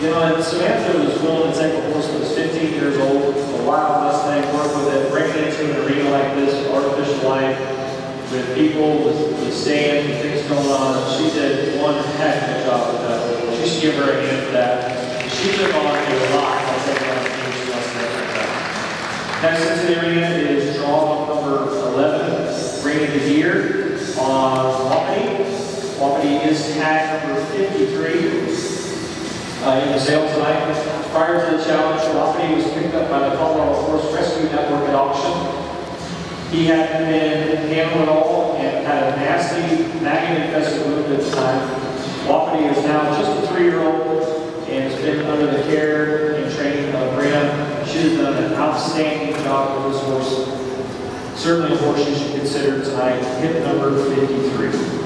You know, and Samantha was willing to take a horse that was 15 years old, a wild Mustang, work with it, bring it into an arena like this, artificial life, with people, with, with sand and things going on. She did one heck of a job with that. She should give her a hand for that. She took on a lot Mustang like that. Next into the arena is draw number 11, Brenna DeGeer on Wapiti. Wapiti is tag number 53 uh, in the sale tonight. Prior to the challenge, Wapiti was picked up by the Colorado Horse Rescue Network at auction. He had been handled all and had a nasty nagging infested wound at the time. Wapiti is now just a three-year-old and has been under the care and training of Brianna. She has done an outstanding job with this horse. Certainly a horse you should consider tonight, hit number 53.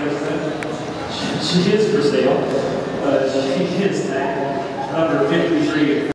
She is for sale, but she is at number 53.